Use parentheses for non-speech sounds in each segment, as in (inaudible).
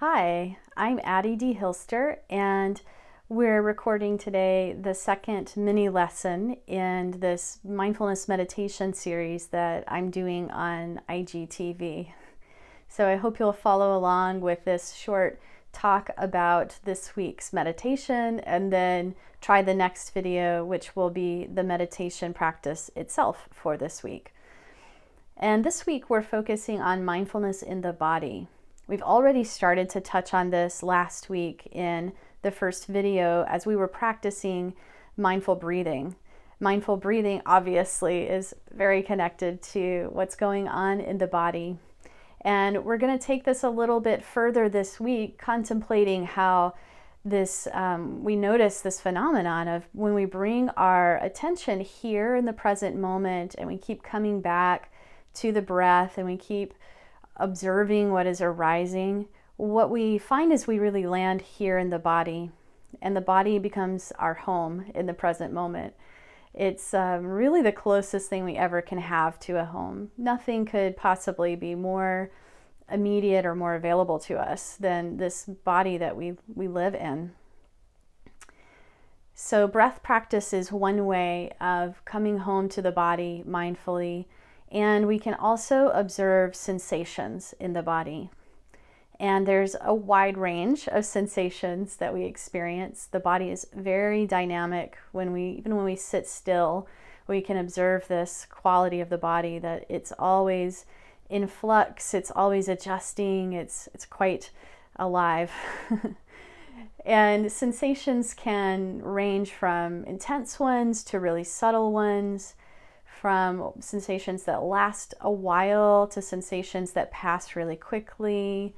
Hi, I'm Addie D. Hilster, and we're recording today the second mini lesson in this mindfulness meditation series that I'm doing on IGTV. So I hope you'll follow along with this short talk about this week's meditation and then try the next video, which will be the meditation practice itself for this week. And this week we're focusing on mindfulness in the body. We've already started to touch on this last week in the first video as we were practicing mindful breathing. Mindful breathing obviously is very connected to what's going on in the body. And we're going to take this a little bit further this week, contemplating how this um, we notice this phenomenon of when we bring our attention here in the present moment and we keep coming back to the breath and we keep observing what is arising, what we find is we really land here in the body, and the body becomes our home in the present moment. It's um, really the closest thing we ever can have to a home. Nothing could possibly be more immediate or more available to us than this body that we, we live in. So, breath practice is one way of coming home to the body mindfully and we can also observe sensations in the body. And there's a wide range of sensations that we experience. The body is very dynamic when we even when we sit still, we can observe this quality of the body that it's always in flux, it's always adjusting, it's it's quite alive. (laughs) and sensations can range from intense ones to really subtle ones from sensations that last a while to sensations that pass really quickly.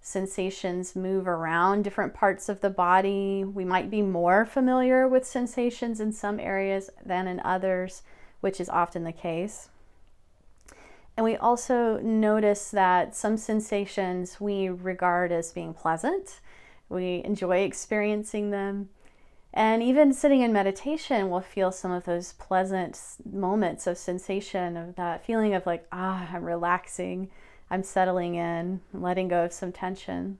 Sensations move around different parts of the body. We might be more familiar with sensations in some areas than in others, which is often the case. And we also notice that some sensations we regard as being pleasant. We enjoy experiencing them. And even sitting in meditation, we'll feel some of those pleasant moments of sensation, of that feeling of like, ah, I'm relaxing, I'm settling in, letting go of some tension.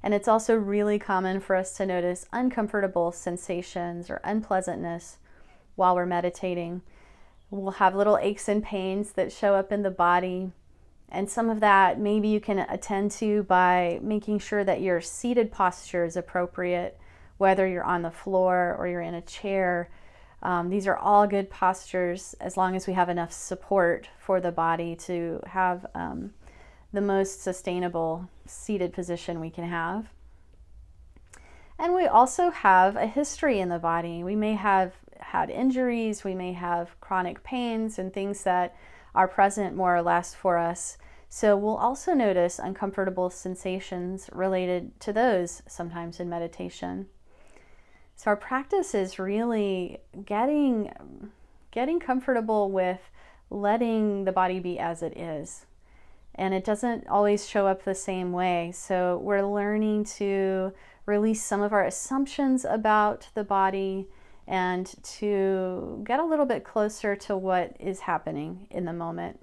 And it's also really common for us to notice uncomfortable sensations or unpleasantness while we're meditating. We'll have little aches and pains that show up in the body. And some of that maybe you can attend to by making sure that your seated posture is appropriate whether you're on the floor or you're in a chair. Um, these are all good postures as long as we have enough support for the body to have um, the most sustainable seated position we can have. And we also have a history in the body. We may have had injuries, we may have chronic pains and things that are present more or less for us. So we'll also notice uncomfortable sensations related to those sometimes in meditation. So our practice is really getting getting comfortable with letting the body be as it is. And it doesn't always show up the same way. So we're learning to release some of our assumptions about the body and to get a little bit closer to what is happening in the moment.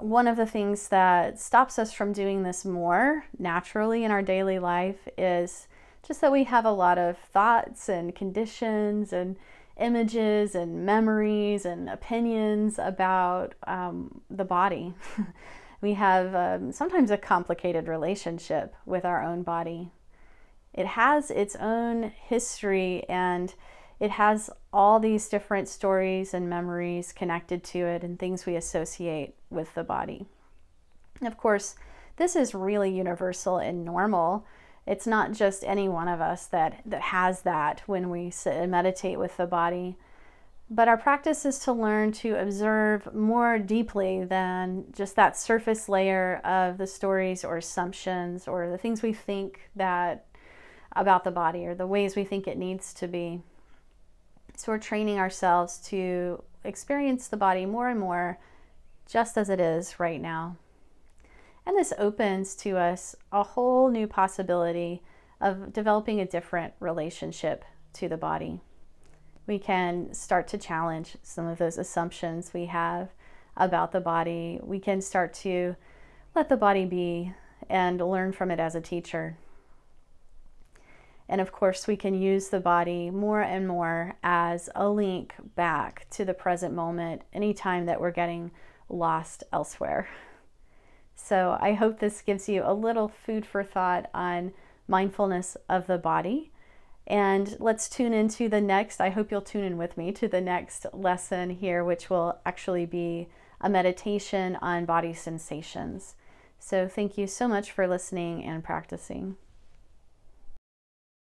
One of the things that stops us from doing this more naturally in our daily life is just that we have a lot of thoughts and conditions and images and memories and opinions about um, the body. (laughs) we have um, sometimes a complicated relationship with our own body. It has its own history and it has all these different stories and memories connected to it and things we associate with the body. Of course, this is really universal and normal it's not just any one of us that, that has that when we sit and meditate with the body. But our practice is to learn to observe more deeply than just that surface layer of the stories or assumptions or the things we think that about the body or the ways we think it needs to be. So we're training ourselves to experience the body more and more just as it is right now. And this opens to us a whole new possibility of developing a different relationship to the body. We can start to challenge some of those assumptions we have about the body. We can start to let the body be and learn from it as a teacher. And of course, we can use the body more and more as a link back to the present moment anytime that we're getting lost elsewhere. (laughs) So I hope this gives you a little food for thought on mindfulness of the body. And let's tune into the next. I hope you'll tune in with me to the next lesson here, which will actually be a meditation on body sensations. So, thank you so much for listening and practicing.